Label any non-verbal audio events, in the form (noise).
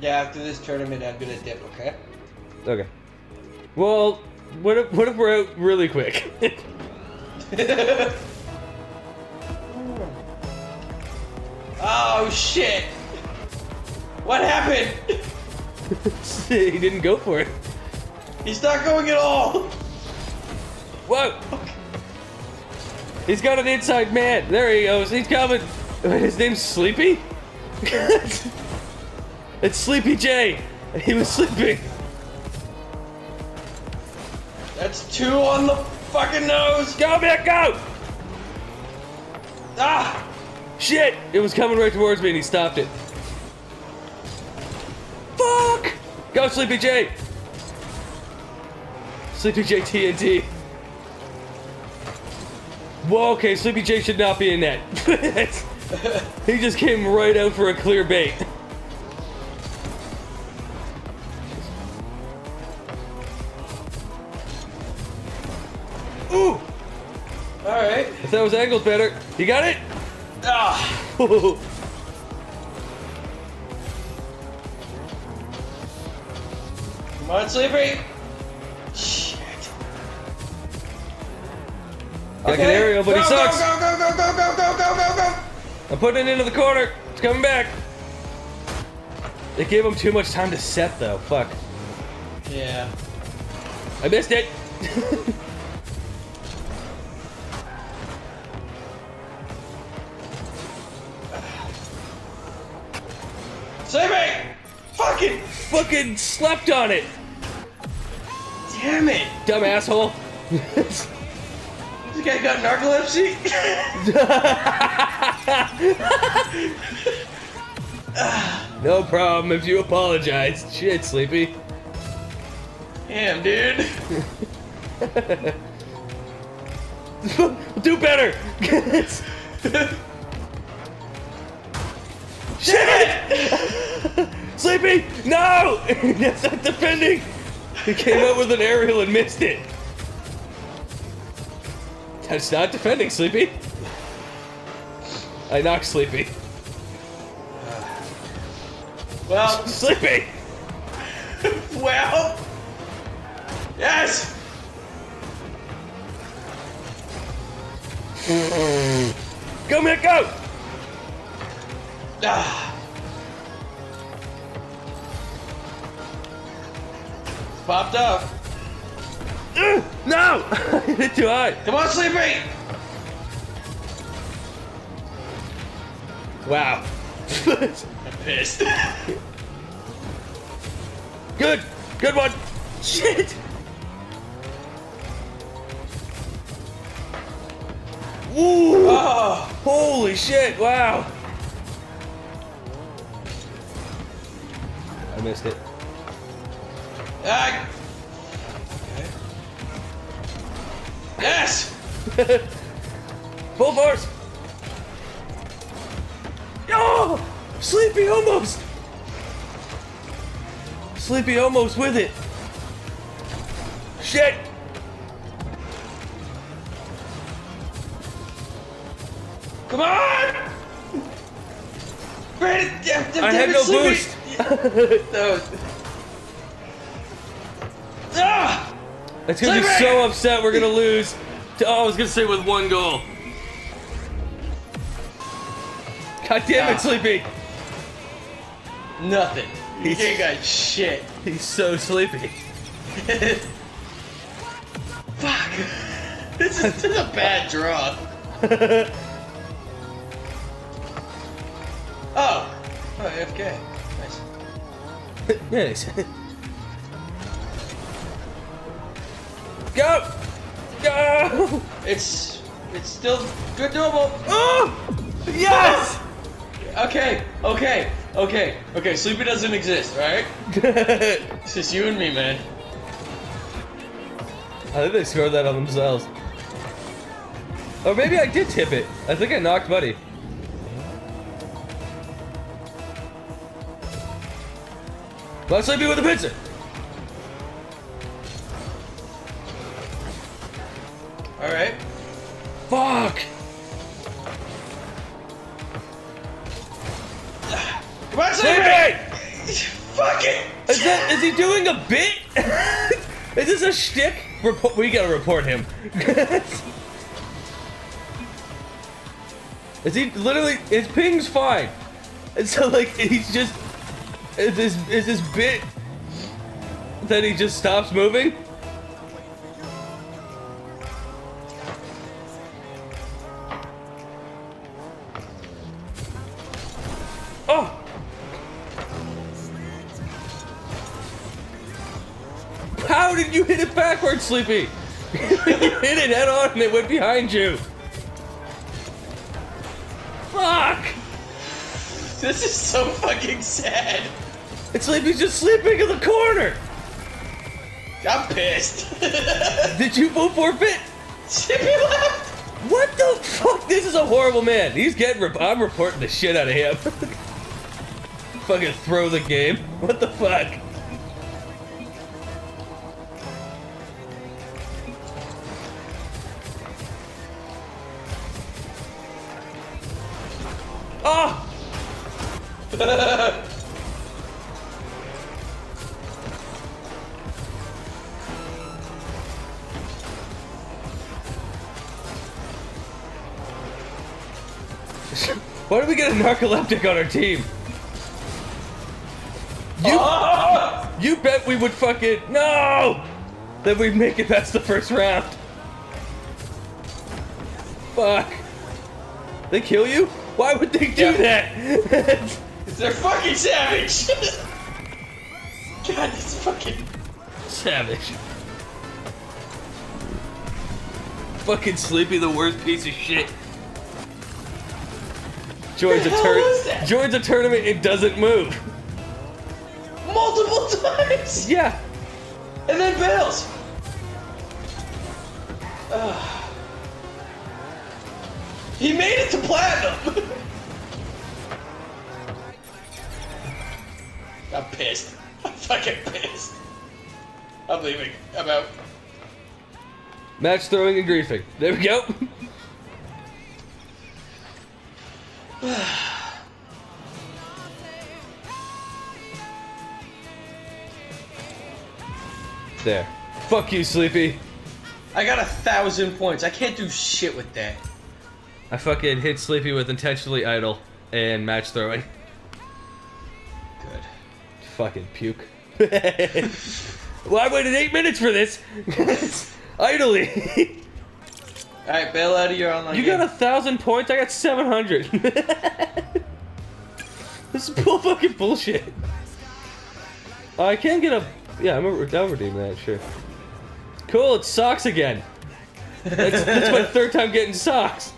Yeah, after this tournament, I'm gonna dip. Okay. Okay. Well, what if, what if we're out really quick? (laughs) oh shit! What happened? (laughs) he didn't go for it. He's not going at all. Whoa! He's got an inside man. There he goes. He's coming. His name's Sleepy? (laughs) it's Sleepy J. And he was sleeping. That's two on the fucking nose. Go, man, go! Ah! Shit! It was coming right towards me and he stopped it. Fuck! Go, Sleepy J! Sleepy J TNT. Whoa, okay, Sleepy J should not be in that. (laughs) he just came right out for a clear bait. If that was angled better. You got it? Ah! (laughs) Come on, Sleepy! Shit. Like an aerial, but go, he sucks. Go, go, go, go, go, go, go, go, go! I'm putting it into the corner. It's coming back. It gave him too much time to set, though. Fuck. Yeah. I missed it. (laughs) Fucking slept on it. damn it! Dumb asshole. This guy got narcolepsy? (laughs) no problem if you apologize. Shit, Sleepy. Damn, dude. (laughs) Do better. (laughs) Shit! Sleepy! No! (laughs) That's not defending! He came out with an aerial and missed it. That's not defending, Sleepy. I knocked Sleepy. Well, (laughs) Sleepy! (laughs) well. Yes! Go, Mick, go! Ah. Popped off. Ugh, No! (laughs) I hit too high. Come on, Sleepy! Wow. I'm pissed. (laughs) Good! Good one! Shit! Ooh! oh, Holy shit! Wow! I missed it. Ah. Okay. Yes! (laughs) Full force! Oh! Sleepy almost! Sleepy almost with it. Shit! Come on! Brandon, damn, damn, I had no Sleepy. boost. (laughs) Ah! It's gonna be so upset we're gonna lose. To, oh, I was gonna say with one goal. God damn Ah. it, Sleepy! Nothing. He's- ain't got shit. He's so sleepy. (laughs) Fuck. This is, this is a bad draw. (laughs) Oh. Oh, AFK. Nice. Nice. Go! Go! It's it's still good doable. Oh! Yes! Okay, okay, okay, okay. Sleepy doesn't exist, right? (laughs) It's just you and me, man. I think they scored that on themselves. Or maybe I did tip it. I think I knocked Buddy. Let's Sleepy with the pizza. All right. Fuck! Come on, Sleepy! Sleepy! fucking. Is that is he doing a bit? (laughs) is this a shtick? Repo- we gotta report him. (laughs) is he literally? His ping's fine, and so like he's just is this is this bit that he just stops moving? Did you hit it backwards, Sleepy? (laughs) you hit it head on and it went behind you. Fuck! This is so fucking sad. And Sleepy's just sleeping in the corner. I'm pissed. (laughs) Did you vote forfeit? Chippy left. What the fuck? This is a horrible man. He's getting. Rep- I'm reporting the shit out of him. (laughs) Fucking throw the game. What the fuck? Oh! (laughs) Why did we get a narcoleptic on our team? You, Oh! you bet we would fucking no, that we'd make it past the first round. Fuck. They kill you? Why would they do Yeah. that? (laughs) They're fucking savage. God, it's fucking. Savage. Fucking Sleepy, the worst piece of shit. Joins a turn. Joins a tournament. It doesn't move. multiple times Yeah. and then bails. Ugh. He made it to platinum. (laughs) I'm pissed. (laughs) I'm fucking pissed. I'm leaving. I'm out. Match throwing and griefing. There we go. (laughs) there. Fuck you, Sleepy. I got a thousand points. I can't do shit with that. I fucking hit Sleepy with intentionally idle and match throwing. Good. Fucking puke. (laughs) well, I waited eight minutes for this. (laughs) Idly. Alright, bail out of your online You game. got a thousand points. I got seven hundred. (laughs) this is bull fucking bullshit. Oh, I can get a. Yeah, I'm a, I'll redeem that. Sure. Cool. It's socks again. That's, that's my third time getting socks.